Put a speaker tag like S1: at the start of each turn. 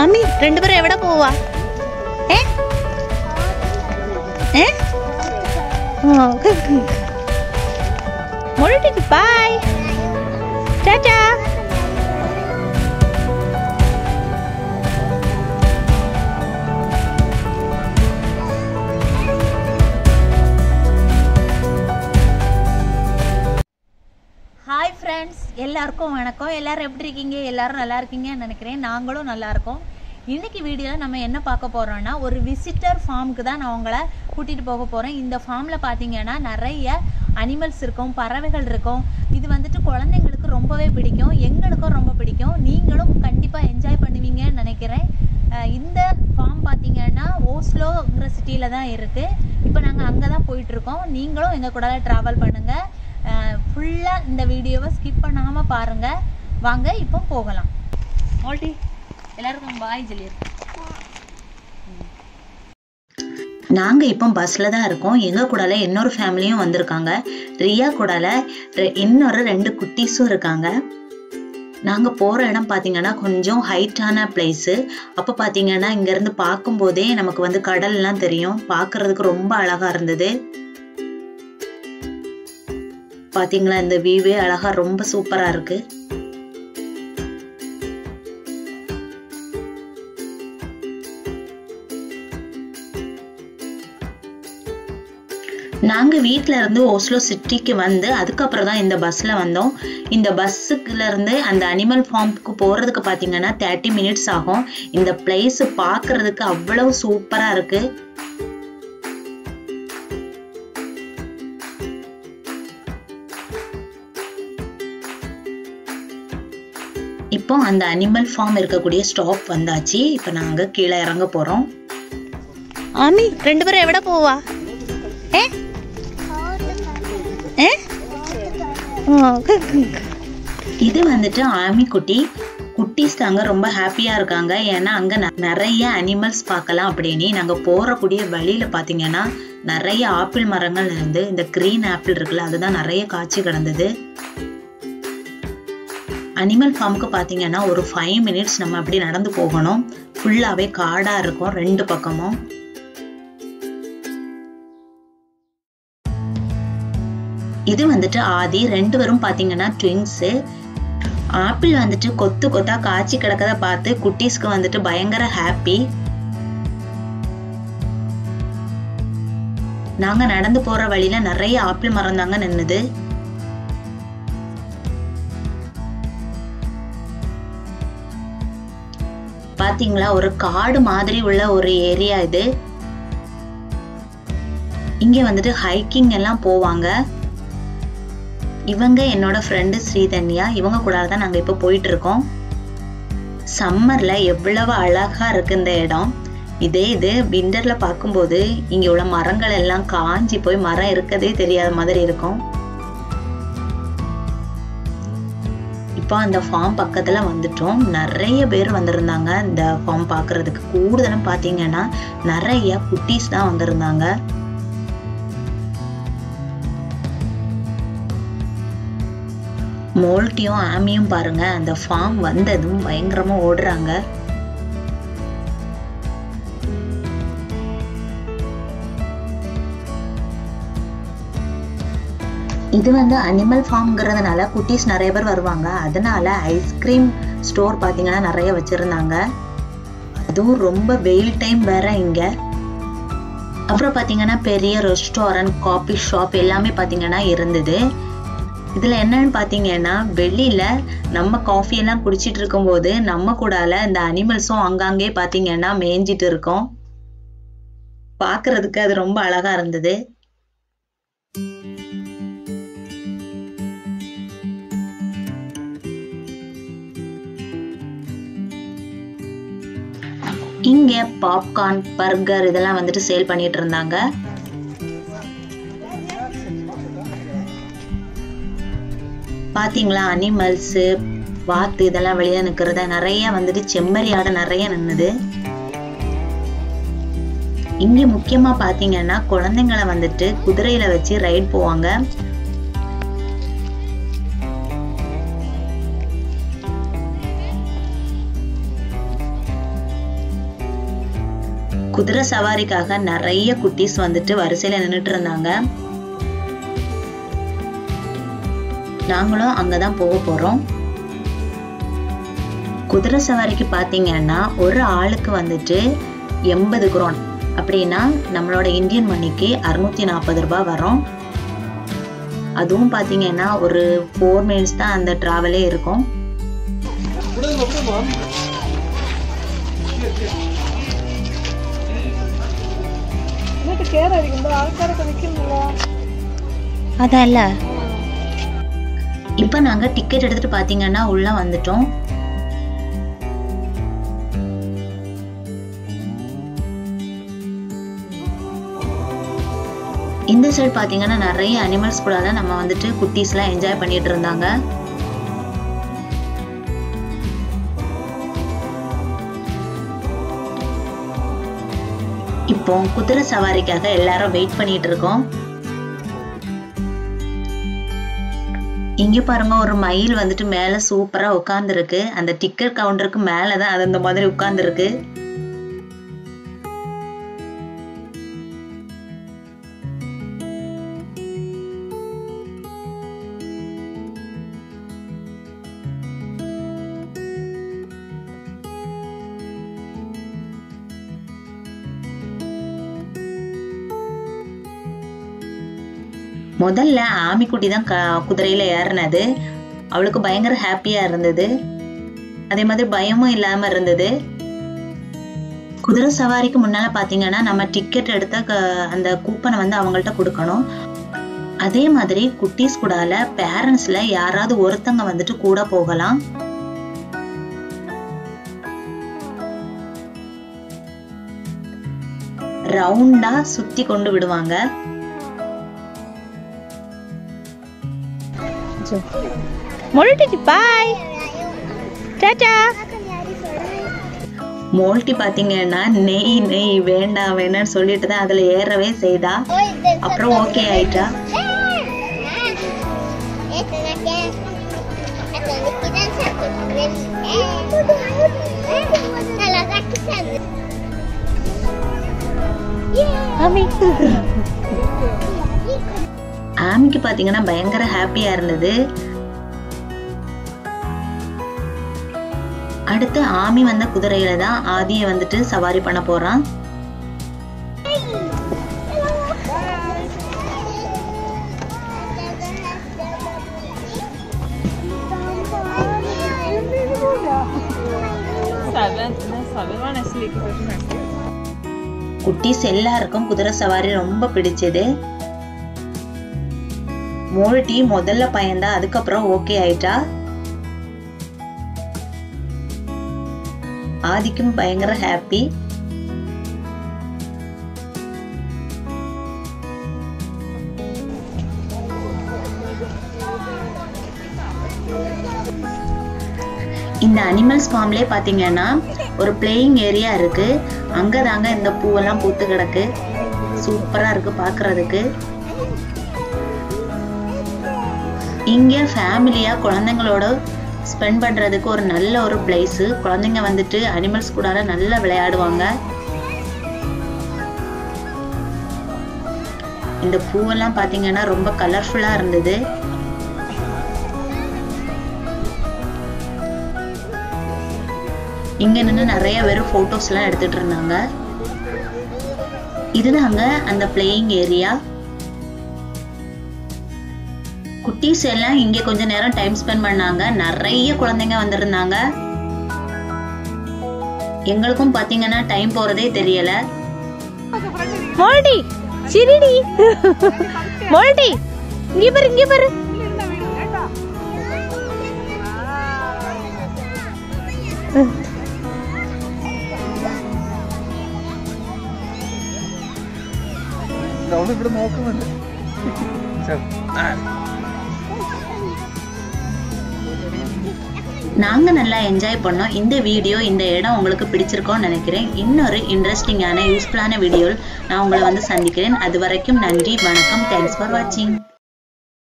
S1: ആമി രണ്ടുപേരും എവിടെ പോവാ ഏ ഏ മോളിട്ടേക്ക് ബൈ ടാറ്റാ ஹாய் ஃப்ரெண்ட்ஸ் எல்லாருக்கும் வணக்கம் எல்லாரும் எப்படி இருக்கீங்க எல்லாரும் நல்லா இருக்கீங்கன்னு நினைக்கிறேன் நாங்களும் நல்லா இருக்கோம் இன்னைக்கு வீடியோவில் நம்ம என்ன பார்க்க போகிறோம்னா ஒரு விசிட்டர் ஃபார்முக்கு தான் நான் உங்களை கூட்டிகிட்டு போக போகிறேன் இந்த ஃபார்மில் பார்த்தீங்கன்னா நிறைய அனிமல்ஸ் இருக்கும் பறவைகள் இருக்கும். இது வந்துட்டு குழந்தைங்களுக்கு ரொம்பவே பிடிக்கும் எங்களுக்கும் ரொம்ப பிடிக்கும். நீங்களும் கண்டிப்பாக என்ஜாய் பண்ணுவீங்கன்னு நினைக்கிறேன். இந்த ஃபார்ம் பார்த்தீங்கன்னா ஓஸ்லோங்கிற சிட்டியில் தான் இருக்குது இப்போ நாங்கள் அங்கே தான் போயிட்டுருக்கோம். நீங்களும் எங்கள் கூட ட்ராவல் பண்ணுங்கள் ஃபுல்லாக இந்த வீடியோவை ஸ்கிப் பண்ணாமல் பாருங்கள் வாங்க இப்போ போகலாம். ஆல்டி எல்லாருக்கும் பாய் சொல்லியிருக்கேன்
S2: நாங்க இப்போ பஸ்ல தான் இருக்கோம். எங்க கூடல இன்னொரு ஃபேமிலியும் வந்திருக்காங்க. ரியா கூடல இன்னொரு ரெண்டு குட்டீஸும் இருக்காங்க. நாங்க போற இடம் பாத்தீங்கன்னா கொஞ்சம் ஹைட்டான பிளேஸ் அப்ப பாத்தீங்கன்னா இங்க இருந்து பார்க்கும்போதே நமக்கு வந்து கடல்லாம் தெரியும். பார்க்கிறதுக்கு ரொம்ப அழகா இருந்தது. பாத்தீங்களா இந்த வியூவே அழகா ரொம்ப சூப்பரா இருக்கு. நாங்கள் வீட்டில் இருந்து ஓஸ்லோ சிட்டிக்கு வந்து அதுக்கப்புறம் தான் இந்த பஸ்ஸில் வந்தோம். இந்த பஸ்ஸுக்குலேருந்து அந்த அனிமல் ஃபார்முக்கு போகிறதுக்கு பார்த்தீங்கன்னா தேர்ட்டி மினிட்ஸ் ஆகும். இந்த பிளேஸ் பார்க்குறதுக்கு அவ்வளோ சூப்பராக இருக்குது இப்போ அந்த அனிமல் ஃபார்ம் இருக்கக்கூடிய ஸ்டாப் வந்தாச்சு. இப்போ நாங்கள் கீழே இறங்க போகிறோம்
S1: ஆமி ரெண்டுபேரும் எവിടെ போவா?
S2: இது வந்துட்டு ஆமி குட்டி. குட்டீஸ் தாங்க ரொம்ப ஹாப்பியா இருக்காங்க. ஏன்னா அங்க நிறைய அனிமல்ஸ் பார்க்கலாம் அப்படின்னு. நாங்க போறக்கூடிய வழியில பாத்தீங்கன்னா நிறைய ஆப்பிள் மரங்கள் இருந்து இந்த கிரீன் ஆப்பிள் இருக்குல்ல அதுதான் நிறைய காய்ச்சி கிடந்தது. அனிமல் ஃபார்முக்கு பார்த்தீங்கன்னா ஒரு ஃபைவ் மினிட்ஸ் நம்ம அப்படி நடந்து போகணும். ஃபுல்லாகவே காடாக இருக்கும் ரெண்டு பக்கமும். இது வந்துட்டு ஆதி ரெண்டு பேரும் பார்த்தீங்கன்னா ட்விங்ஸு ஆப்பிள் வந்துட்டு கொத்து கொத்தா காய்ச்சி கிடக்கிறத பார்த்து குட்டீஸ்க்கு வந்துட்டு பயங்கர ஹாப்பி நாங்க நடந்து போற வழியில நிறைய ஆப்பிள் மரம் தாங்க நின்னுது. பாத்தீங்களா? ஒரு காடு மாதிரி உள்ள ஒரு ஏரியா இது. இங்க வந்துட்டு ஹைக்கிங் எல்லாம் போவாங்க. இவங்க என்னோட ஃப்ரெண்டு ஸ்ரீதன்யா இவங்க கூட தான் நாங்கள் இப்போ போயிட்டு இருக்கோம் எவ்வளவு அழகாக இருக்கு இந்த இடம். இதே இது விண்டரில் பார்க்கும்போது இங்கே உள்ள மரங்கள் எல்லாம் காஞ்சி போய் மரம் இருக்கதே தெரியாத மாதிரி இருக்கும். இப்போ அந்த ஃபார்ம் பக்கத்தில் வந்துட்டோம். நிறைய பேர் வந்திருந்தாங்க இந்த ஃபார்ம் பார்க்கறதுக்கு. கூடுதலும் பார்த்தீங்கன்னா நிறைய குட்டீஸ் தான் வந்திருந்தாங்க. மோல்ட்டியும் ஆமியும் பாருங்க. அந்த ஃபார்ம் வந்ததும் பயங்கரமா ஓடுறாங்க. இது வந்து அனிமல் ஃபார்ம்ங்கிறதுனால குட்டீஸ் நிறைய பேர் வருவாங்க. அதனால ஐஸ்கிரீம் ஸ்டோர் பார்த்தீங்கன்னா நிறைய வச்சுருந்தாங்க. அதுவும் ரொம்ப வெயில் டைம் வேற இங்கே. அப்புறம் பார்த்தீங்கன்னா பெரிய ரெஸ்டாரண்ட் காபி ஷாப் எல்லாமே பார்த்தீங்கன்னா இருந்தது. இதுல என்னன்னு பார்த்தீங்கன்னா வெளியில் நம்ம காஃபியெல்லாம் குடிச்சிட்டு இருக்கும்போது நம்ம கூடால இந்த அனிமல்ஸும் அங்கங்கே பாத்தீங்கன்னா மேய்ஞ்சிட்டு இருக்கோம். பாக்குறதுக்கு அது ரொம்ப அழகா இருந்தது. இங்க பாப்கார்ன் பர்கர் இதெல்லாம் வந்துட்டு சேல் பண்ணிட்டு இருந்தாங்க. பாத்தீங்களா? அனிமல்ஸ் வாத்து இதெல்லாம் வெளியே நிற்கிறத நிறைய வந்துட்டு செம்மறி ஆடை நிறைய நின்னுது. இங்க முக்கியமா பாத்தீங்கன்னா குழந்தைங்களை வந்துட்டு குதிரையில வச்சு ரைட் போவாங்க. குதிரை சவாரிக்காக நிறைய குட்டீஸ் வந்துட்டு வரிசையில நின்றுட்டு இருந்தாங்க. நாங்களும் அங்கதான் போக போறோம் குதிரை சவாரிக்கு பார்த்தீங்கன்னா ஒரு ஆளுக்கு வந்துட்டு எண்பது குரோன் அப்படின்னா நம்மளோட இந்தியன் மணிக்கு அறுநூத்தி நாற்பது ரூபாய் வரும் அதுவும் பார்த்தீங்கன்னா ஒரு ஃபோர் மினிட்ஸ் தான் அந்த ட்ராவலே இருக்கும்
S3: എന്നിട്ട് കേറായിരിക്കുമ്പോ ആൾക്കാരൊക്കെ നിൽക്കുന്നില്ല
S1: അതല്ല
S2: இப்போ நாங்கள் டிக்கெட் எடுத்துட்டு பார்த்தீங்கன்னா உள்ள வந்துட்டோம். இந்த சைடு பார்த்தீங்கன்னா நிறைய அனிமல்ஸ் கூட தான் நம்ம வந்துட்டு குட்டீஸ்லாம் என்ஜாய் பண்ணிட்டு இருந்தாங்க. இப்போ குதிரை சவாரிக்காக எல்லாரும் வெயிட் பண்ணிட்டு இருக்கோம். இங்க பாருங்க ஒரு மயில் வந்துட்டு மேல சூப்பரா உட்கார்ந்துருக்கு அந்த டிக்கெட் கவுண்டருக்கு மேலதான் அது அந்த மாதிரி உட்கார்ந்துருக்கு முதல்ல ஆமிக்குட்டி தான் க- குதிரையில ஏறினது. அவளுக்கு பயங்கர ஹாப்பியா இருந்தது. அதே மாதிரி பயமும் இல்லாம இருந்தது. குதிரை சவாரிக்கு முன்னால பார்த்தீங்கன்னா நம்ம டிக்கெட் எடுத்த க- அந்த கூப்பனை வந்து அவங்கள்ட்ட கொடுக்கணும். அதே மாதிரி குட்டீஸ் கூடால பேரண்ட்ஸில் யாராவது ஒருத்தங்க வந்துட்டு கூட போகலாம். ரவுண்டா சுத்தி கொண்டு விடுவாங்க.
S1: மொழிட்டு பாய் டாடா.
S2: மோல்ட்டி பாத்தீங்கன்னா நெய் நெய் வேண்டாம் வேணாம்னு சொல்லிட்டு தான் அதுல ஏறவே செய்தா. அப்புறம் ஓகே ஆயிட்டா.
S1: ஆமி
S2: ஆமிக்கு பாத்தீங்கன்னா பயங்கர ஹாப்பியா இருந்தது. அடுத்து ஆமி வந்த குதிரையில தான் ஆதியை வந்துட்டு சவாரி பண்ண போறான். குட்டீஸ் எல்லாருக்கும் குதிரை சவாரி ரொம்ப பிடிச்சது. மோல்ட்டி முதல்ல பயந்தா அதுக்கப்புறம் ஓகே ஆயிட்டா? ஆதிக்கும் பயங்கர ஹாப்பி இந்த அனிமல்ஸ் ஃபார்ம்லேயே பார்த்தீங்கன்னா ஒரு பிளேயிங் ஏரியா இருக்கு. அங்கே தாங்க இந்த பூவெல்லாம் பூத்து கிடக்கு. சூப்பராக இருக்கு பார்க்குறதுக்கு இங்கே ஃபேமிலியாக குழந்தைங்களோட ஸ்பெண்ட் பண்ணுறதுக்கு ஒரு நல்ல ஒரு பிளேஸு குழந்தைங்க வந்துட்டு அனிமல்ஸ் கூட நல்லா விளையாடுவாங்க. இந்த பூவெல்லாம் பார்த்தீங்கன்னா ரொம்ப கலர்ஃபுல்லாக இருந்தது. இங்கே நின்று நிறைய பேர் ஃபோட்டோஸ்லாம் எடுத்துகிட்டு இருந்தாங்க. இதுதாங்க அந்த பிளேயிங் ஏரியா குட்டீஸ் எல்லாம் இங்க கொஞ்ச நேரம் டைம் ஸ்பெண்ட் பண்ணாங்க நிறைய குழந்தைங்க வந்திருந்தாங்க எங்களுக்கும் பாத்தீங்கன்னா டைம் போறதே தெரியல
S1: மோல்டி சிரிடி மோல்டி இங்க பாரு இங்க பாரு
S3: ഇവിടെ നോക്കുന്നുണ്ട്
S2: நாங்கள் நல்லா என்ஜாய் பண்ணோம். இந்த வீடியோ இந்த இடம் உங்களுக்கு பிடிச்சிருக்கோன்னு நினைக்கிறேன். இன்னொரு இன்ட்ரெஸ்டிங்கான யூஸ்ஃபுல்லான வீடியோவில் நான் உங்களை வந்து சந்திக்கிறேன். அது வரைக்கும் நன்றி வணக்கம். தேங்க்ஸ் ஃபார் வாட்சிங்